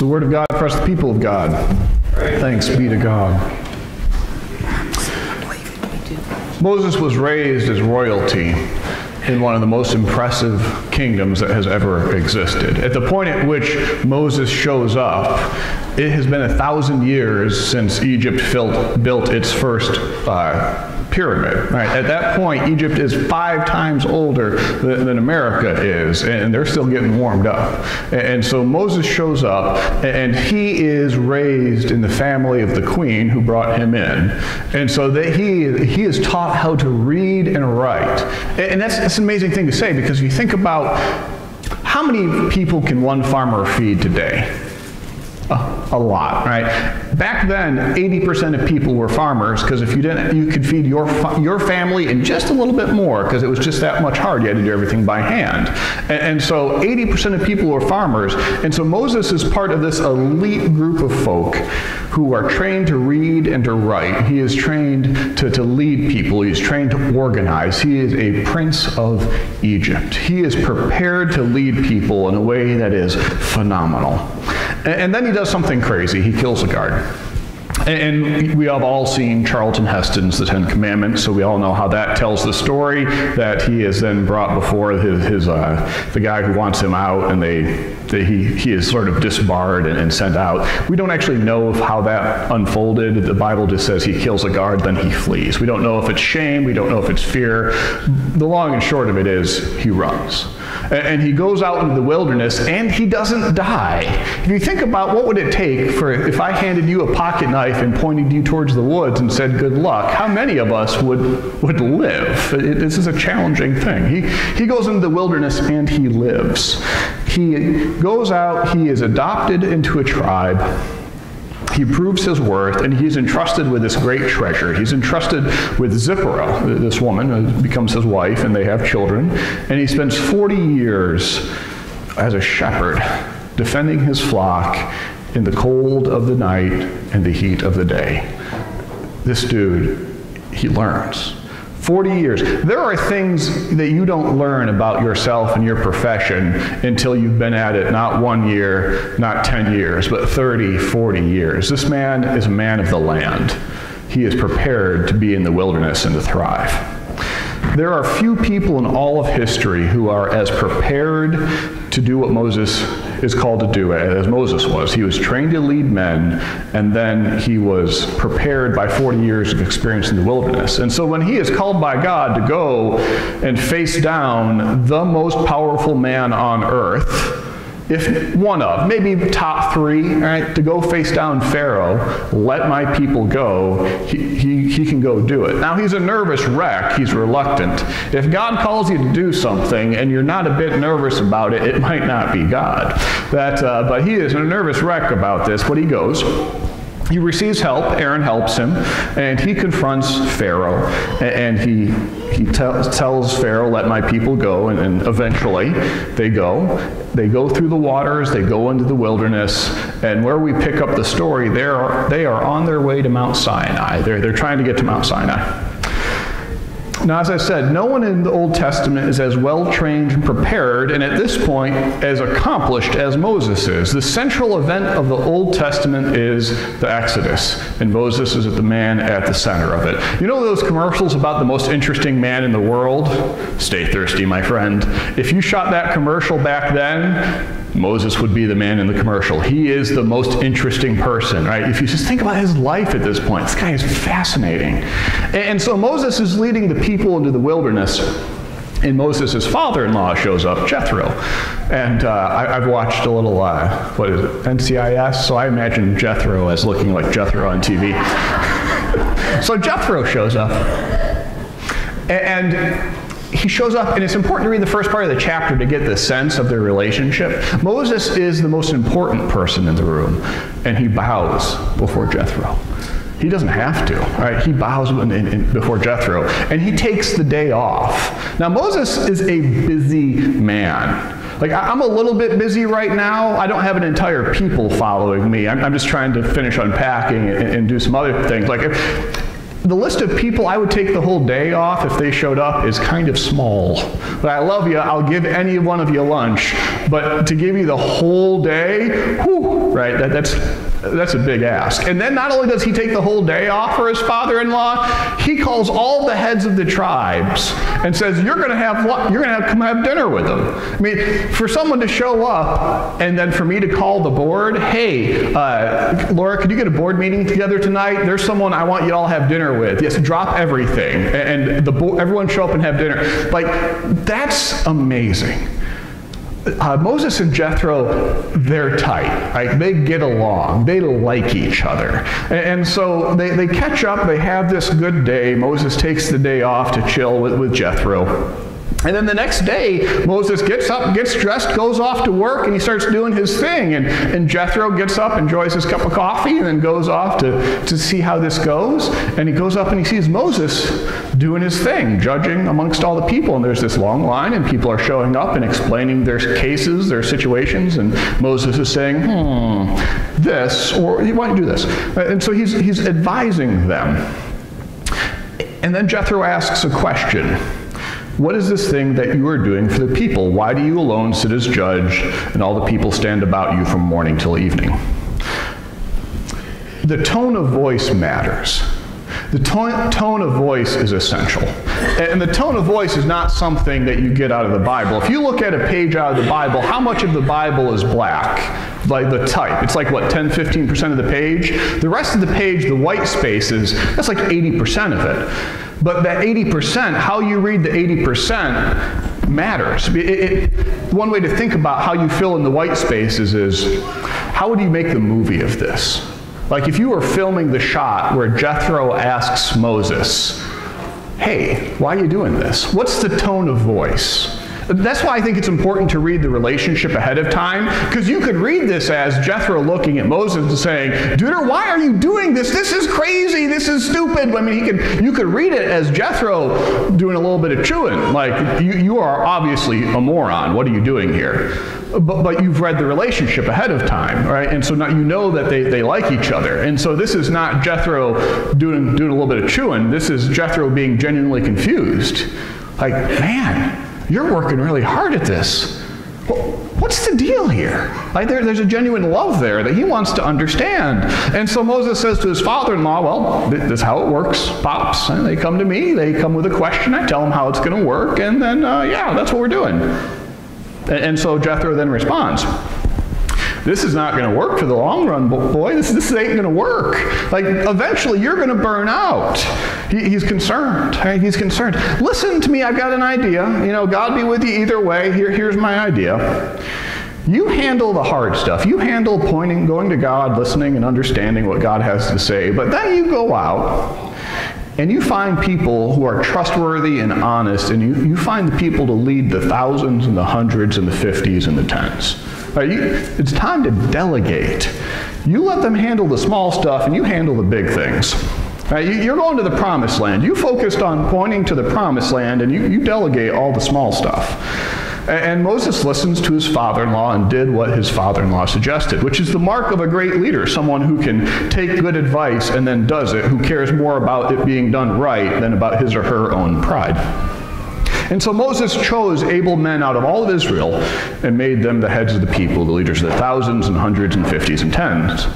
the word of God for us, the people of God. Thanks be to God. Moses was raised as royalty in one of the most impressive kingdoms that has ever existed. At the point at which Moses shows up, it has been a thousand years since Egypt built its first uh, pyramid. Right? At that point, Egypt is five times older than, than America is, and they're still getting warmed up. And, and so Moses shows up, and he is raised in the family of the queen who brought him in. And so that he, he is taught how to read and write. And that's, that's an amazing thing to say because if you think about how many people can one farmer feed today? A, lot, right? Back then, 80% of people were farmers because if you didn't, you could feed your your family and just a little bit more because it was just that much hard. You had to do everything by hand, and, and so 80% of people were farmers, and so Moses is part of this elite group of folk who are trained to read and to write. He is trained to, to lead people. He is trained to organize. He is a prince of Egypt. He is prepared to lead people in a way that is phenomenal. And, then he does something crazy. He kills a guard. And we have all seen Charlton Heston's The Ten Commandments, so we all know how that tells the story that he is then brought before his, his uh, the guy who wants him out, and they, they he, he is sort of disbarred and, and, sent out. We don't actually know how that unfolded. The Bible just says he kills a guard, then he flees. We don't know if it's shame, we don't know if it's fear. The long and short of it is he runs and he goes out into the wilderness and he doesn't die. If you think about what would it take for if I handed you a pocket knife and pointed you towards the woods and said good luck, how many of us would, would live? It, this is a challenging thing. He, he goes into the wilderness and he lives. He goes out, he is adopted into a tribe he proves his worth, and he's entrusted with this great treasure. He's entrusted with Zipporah, this woman becomes his wife, and they have children. And he spends 40 years as a shepherd, defending his flock in the cold of the night and the heat of the day. This dude, he learns. 40 years. There are things that you don't learn about yourself and your profession until you've been at it not one year, not 10 years, but 30, 40 years. This man is a man of the land. He is prepared to be in the wilderness and to thrive. There are few people in all of history who are as prepared to do what Moses is called to do, it, as Moses was. He was trained to lead men, and then he was prepared by 40 years of experience in the wilderness. And so when he is called by God to go and face down the most powerful man on earth, if one of, maybe top three, right, to go face down Pharaoh, let my people go, he, he, he can go do it. Now, he's a nervous wreck. He's reluctant. If God calls you to do something and you're not a bit nervous about it, it might not be God. That, uh, but he is a nervous wreck about this, but he goes. He receives help. Aaron helps him, and he confronts Pharaoh, and he he tells Pharaoh, "Let my people go." And, and, eventually, they go. They go through the waters. They go into the wilderness, and where we pick up the story, they are they are on their way to Mount Sinai. They're they're trying to get to Mount Sinai. Now, as I said, no one in the Old Testament is as well trained and prepared, and at this point, as accomplished as Moses is. The central event of the Old Testament is the Exodus, and Moses is the man at the center of it. You know those commercials about the most interesting man in the world? Stay thirsty, my friend. If you shot that commercial back then, Moses would be the man in the commercial. He is the most interesting person, right? If you just think about his life at this point, this guy is fascinating. And so Moses is leading the people into the wilderness. And Moses' father-in-law shows up, Jethro. And uh, I, have watched a little, uh, what is it, NCIS? So I imagine Jethro as looking like Jethro on TV. so Jethro shows up. And he shows up, and it's important to read the first part of the chapter to get the sense of their relationship. Moses is the most important person in the room, and he bows before Jethro. He doesn't have to, right? He bows in, in, before Jethro, and he takes the day off. Now, Moses is a busy man. Like, I'm a little bit busy right now. I don't have an entire people following me. I'm, I'm just trying to finish unpacking and, and, do some other things. Like, if, the list of people I would take the whole day off if they showed up is kind of small. But I love you. I'll give any one of you lunch. But to give you the whole day, whew, right? That, that's that's a big ask. And then not only does he take the whole day off for his father-in-law, he calls all the heads of the tribes and says, "You're going to have you're going to come have dinner with them." I mean, for someone to show up and then for me to call the board, "Hey, uh, Laura, could you get a board meeting together tonight? There's someone I want you all have dinner with." Yes, drop everything and the bo- everyone show up and have dinner. Like that's amazing uh, Moses and Jethro, they're tight. Right? They get along. They like each other. And, and, so they, they catch up. They have this good day. Moses takes the day off to chill with, with Jethro. And then the next day, Moses gets up, gets dressed, goes off to work, and he starts doing his thing. And, and Jethro gets up, enjoys his cup of coffee, and then goes off to, to see how this goes. And he goes up and he sees Moses doing his thing, judging amongst all the people. And there's this long line, and people are showing up and explaining their cases, their situations. And Moses is saying, hmm, this, or why don't you do this? And so he's, he's advising them. And then Jethro asks a question. What is this thing that you are doing for the people? Why do you alone sit as judge, and all the people stand about you from morning till evening? The tone of voice matters. The tone, tone of voice is essential. And the tone of voice is not something that you get out of the Bible. If you look at a page out of the Bible, how much of the Bible is black? Like the type. It's like, what, 10, 15% of the page? The rest of the page, the white spaces, that's like 80% of it. But that 80%, how you read the 80% matters. It, it, one way to think about how you fill in the white spaces is how would you make the movie of this? Like if you were filming the shot where Jethro asks Moses, hey, why are you doing this? What's the tone of voice? That's why I think it's important to read the relationship ahead of time, because you could read this as Jethro looking at Moses and saying, Deuter, why are you doing this? This is crazy. This is stupid. I mean, he could, you could read it as Jethro doing a little bit of chewing, like, you, you are obviously a moron. What are you doing here? But, but, you've read the relationship ahead of time, right? And so now you know that they, they like each other. And so this is not Jethro doing, doing a little bit of chewing. This is Jethro being genuinely confused. Like, man, you're working really hard at this. What's the deal here? Like there, there's a genuine love there that he wants to understand. And so Moses says to his father-in-law, well, this is how it works, pops. And they come to me, they come with a question, I tell them how it's going to work, and then, uh, yeah, that's what we're doing. And, and so Jethro then responds, this is not going to work for the long run, boy. This, this ain't going to work. Like, eventually you're going to burn out. He, he's concerned. Right? He's concerned. Listen to me. I've got an idea. You know, God be with you either way. Here, here's my idea. You handle the hard stuff. You handle pointing, going to God, listening, and understanding what God has to say. But then you go out and you find people who are trustworthy and honest, and you, you find the people to lead the thousands and the hundreds and the fifties and the tens. Right, you, it's time to delegate. You let them handle the small stuff and you handle the big things. Right, you, are going to the promised land. You focused on pointing to the promised land and you, you delegate all the small stuff. And Moses listens to his father in law and did what his father in law suggested, which is the mark of a great leader someone who can take good advice and then does it, who cares more about it being done right than about his or her own pride. And so Moses chose able men out of all of Israel and made them the heads of the people, the leaders of the thousands and hundreds and fifties and tens.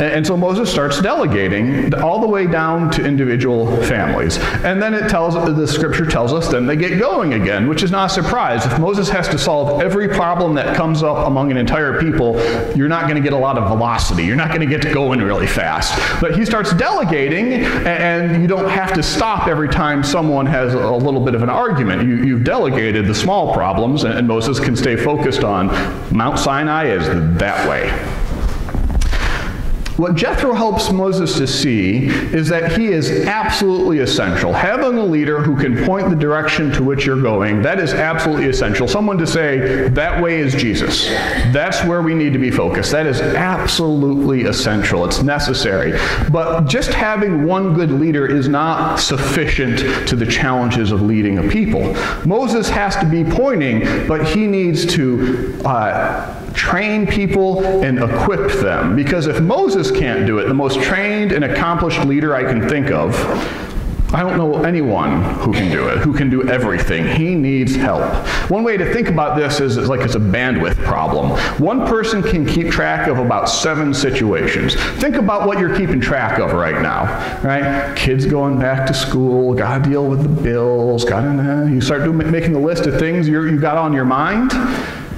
And so Moses starts delegating all the way down to individual families. And then it tells, the scripture tells us, then they get going again, which is not a surprise. If Moses has to solve every problem that comes up among an entire people, you're not going to get a lot of velocity. You're not going to get to going really fast. But he starts delegating, and you don't have to stop every time someone has a little bit of an argument. You, have delegated the small problems, and Moses can stay focused on Mount Sinai is that way. What Jethro helps Moses to see is that he is absolutely essential. Having a leader who can point the direction to which you're going, that is absolutely essential. Someone to say, that way is Jesus. That's where we need to be focused. That is absolutely essential. It's necessary. But just having one good leader is not sufficient to the challenges of leading a people. Moses has to be pointing, but he needs to uh, train people and equip them. Because if Moses can't do it, the most trained and accomplished leader I can think of, I don't know anyone who can do it, who can do everything. He needs help. One way to think about this is, is like it's a bandwidth problem. One person can keep track of about seven situations. Think about what you're keeping track of right now, right? Kids going back to school, got to deal with the bills, got to, you start doing, making a list of things you got on your mind.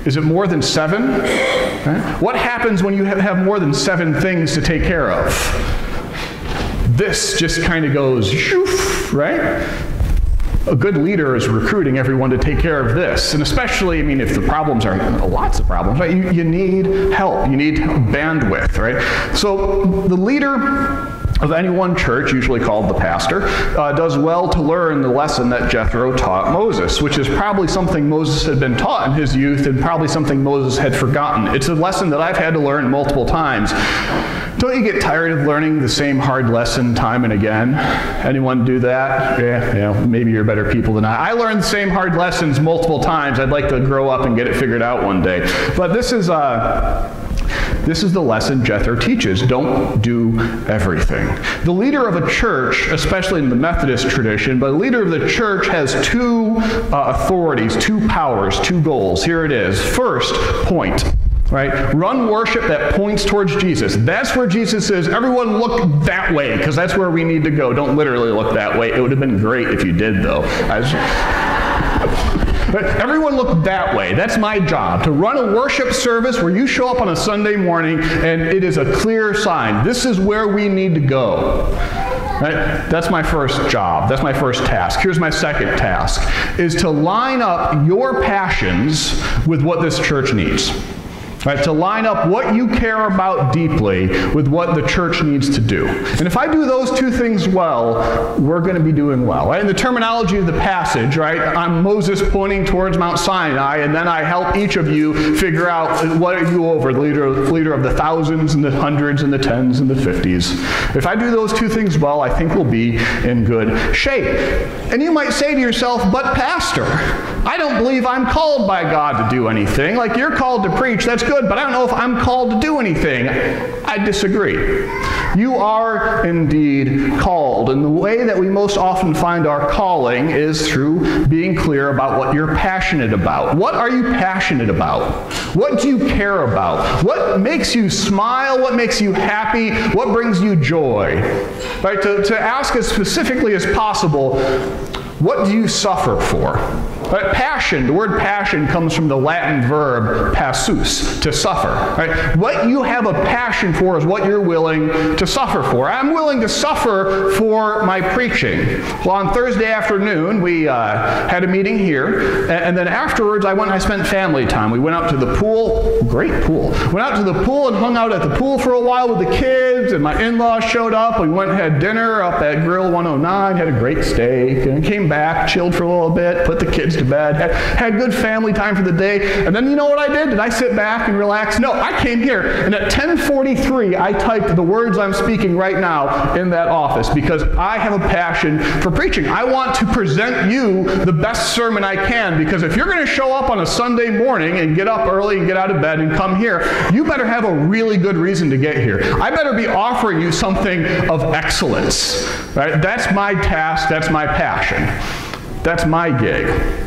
Is it more than seven? Right? What happens when you have more than seven things to take care of? This just kind of goes, right? a good leader is recruiting everyone to take care of this. And especially, I mean, if the problems are lots of problems, right? You, you need help. You need bandwidth, right? So the leader of any one church, usually called the pastor, uh, does well to learn the lesson that Jethro taught Moses, which is probably something Moses had been taught in his youth and probably something Moses had forgotten. It's a lesson that I've had to learn multiple times. Don't you get tired of learning the same hard lesson time and again? Anyone do that? Yeah, yeah, maybe you're better people than I. I learned the same hard lessons multiple times. I'd like to grow up and get it figured out one day. But this is uh, this is the lesson Jethro teaches. Don't do everything. The leader of a church, especially in the Methodist tradition, but the leader of the church has two uh, authorities, two powers, two goals. Here it is. First, point right? Run worship that points towards Jesus. That's where Jesus says, everyone look that way, because that's where we need to go. Don't literally look that way. It would have been great if you did, though. But everyone look that way. That's my job, to run a worship service where you show up on a Sunday morning and it is a clear sign. This is where we need to go. Right? That's my first job. That's my first task. Here's my second task is to line up your passions with what this church needs. Right, to line up what you care about deeply with what the church needs to do. And if I do those two things well, we're going to be doing well. Right? In the terminology of the passage, right, I'm Moses pointing towards Mount Sinai, and then I help each of you figure out what are you over, the leader, leader of the thousands and the hundreds and the tens and the fifties. If I do those two things well, I think we'll be in good shape. And you might say to yourself, but pastor, I don't believe I'm called by God to do anything. Like you're called to preach, that's good but I don't know if I'm called to do anything. I disagree. You are indeed called. And the way that we most often find our calling is through being clear about what you're passionate about. What are you passionate about? What do you care about? What makes you smile? What makes you happy? What brings you joy? Right? To, to ask as specifically as possible, what do you suffer for? Right? Passion, the word passion comes from the Latin verb passus, to suffer. Right? What you have a passion for is what you're willing to suffer for. I'm willing to suffer for my preaching. Well, on Thursday afternoon, we uh, had a meeting here, and, then afterwards, I went I spent family time. We went out to the pool, great pool. Went out to the pool and hung out at the pool for a while with the kids, and my in laws showed up. We went and had dinner up at Grill 109, had a great steak, and came back, chilled for a little bit, put the kids to bed, had, had good family time for the day. And then you know what I did? Did I sit back and relax? No, I came here. And at 1043, I typed the words I'm speaking right now in that office because I have a passion for preaching. I want to present you the best sermon I can because if you're going to show up on a Sunday morning and get up early and get out of bed and come here, you better have a really good reason to get here. I better be offering you something of excellence. Right? That's my task, that's my passion. That's my gig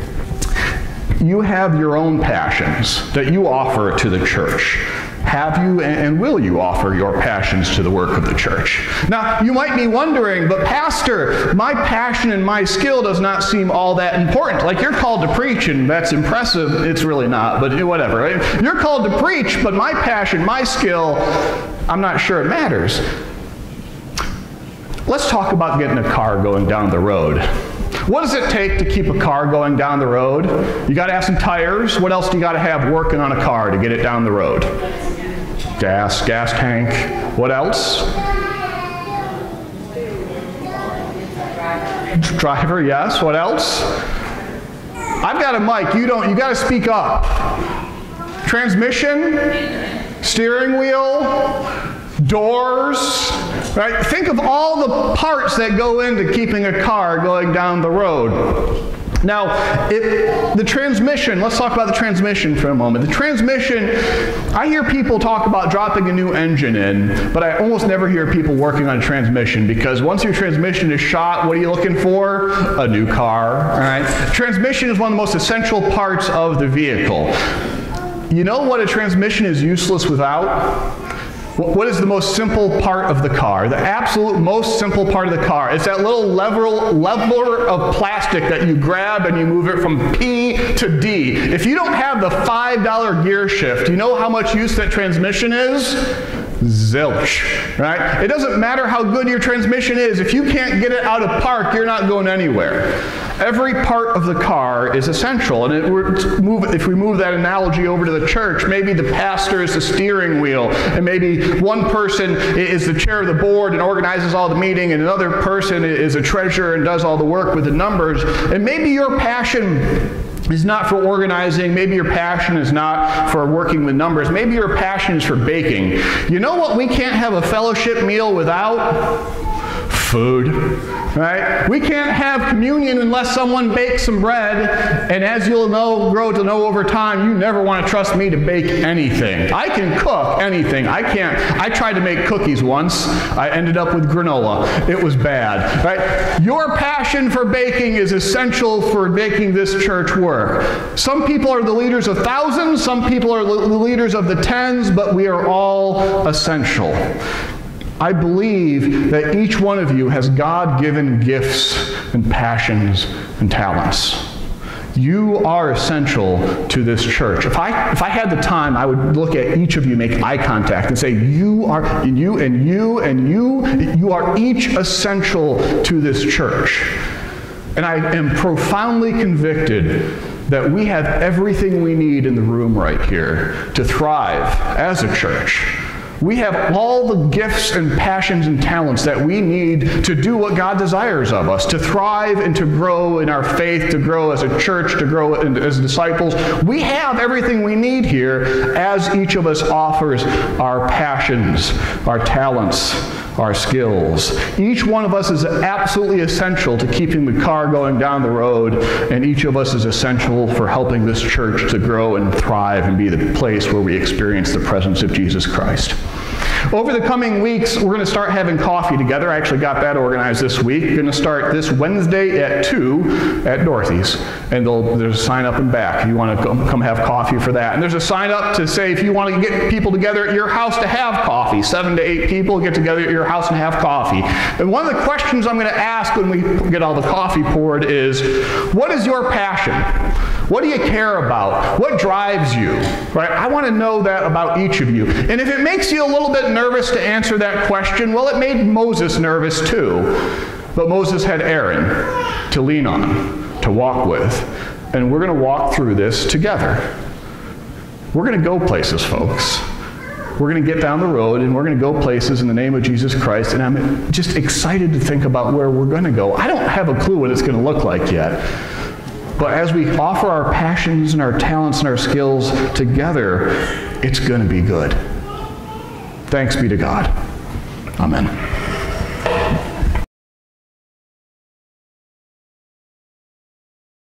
you have your own passions that you offer to the church. Have you and will you offer your passions to the work of the church? Now, you might be wondering, but Pastor, my passion and my skill does not seem all that important. Like you're called to preach, and that's impressive. It's really not, but whatever. You're called to preach, but my passion, my skill, I'm not sure it matters. Let's talk about getting a car going down the road. What does it take to keep a car going down the road? You got to have some tires. What else do you got to have working on a car to get it down the road? Gas, gas tank. What else? Driver, yes. What else? I've got a mic. You don't. You got to speak up. Transmission, steering wheel, doors, right? Think of all the parts that go into keeping a car going down the road. Now, it, the transmission, let's talk about the transmission for a moment. The transmission, I hear people talk about dropping a new engine in, but I almost never hear people working on a transmission because once your transmission is shot, what are you looking for? A new car, all right? Transmission is one of the most essential parts of the vehicle. You know what a transmission is useless without? What is the most simple part of the car? The absolute most simple part of the car. It's that little lever, leveler of plastic that you grab and you move it from P to D. If you don't have the $5 gear shift, do you know how much use that transmission is? Zilch, right? It doesn't matter how good your transmission is. If you can't get it out of park, you're not going anywhere. Every part of the car is essential. And move, if we move that analogy over to the church, maybe the pastor is the steering wheel, and maybe one person is the chair of the board and organizes all the meeting, and another person is a treasurer and does all the work with the numbers. And maybe your passion is not for organizing. Maybe your passion is not for working with numbers. Maybe your passion is for baking. You know what we can't have a fellowship meal without? food, right? We can't have communion unless someone bakes some bread. And as you'll know, grow to know over time, you never want to trust me to bake anything. I can cook anything. I can't. I tried to make cookies once. I ended up with granola. It was bad, right? Your passion for baking is essential for making this church work. Some people are the leaders of thousands, some people are the leaders of the tens, but we are all essential. I believe that each one of you has God given gifts and passions and talents. You are essential to this church. If I, if I had the time, I would look at each of you, make eye contact, and say, You are, and you, and you, and you, you are each essential to this church. And I am profoundly convicted that we have everything we need in the room right here to thrive as a church. We have all the gifts and passions and talents that we need to do what God desires of us, to thrive and to grow in our faith, to grow as a church, to grow as disciples. We have everything we need here as each of us offers our passions, our talents, our skills. Each one of us is absolutely essential to keeping the car going down the road, and each of us is essential for helping this church to grow and thrive and be the place where we experience the presence of Jesus Christ. Over the coming weeks, we're going to start having coffee together. I actually got that organized this week. We're going to start this Wednesday at 2 at Dorothy's. And there's a sign up and back if you want to come, come have coffee for that. And there's a sign up to say if you want to get people together at your house to have coffee. Seven to eight people get together at your house and have coffee. And one of the questions I'm going to ask when we get all the coffee poured is, what is your passion? What do you care about? What drives you? Right? I want to know that about each of you. And if it makes you a little bit nervous to answer that question, well, it made Moses nervous too. But Moses had Aaron to lean on, to walk with. And we're going to walk through this together. We're going to go places, folks. We're going to get down the road and we're going to go places in the name of Jesus Christ. And I'm just excited to think about where we're going to go. I don't have a clue what it's going to look like yet. But as we offer our passions and our talents and our skills together, it's going to be good. Thanks be to God. Amen.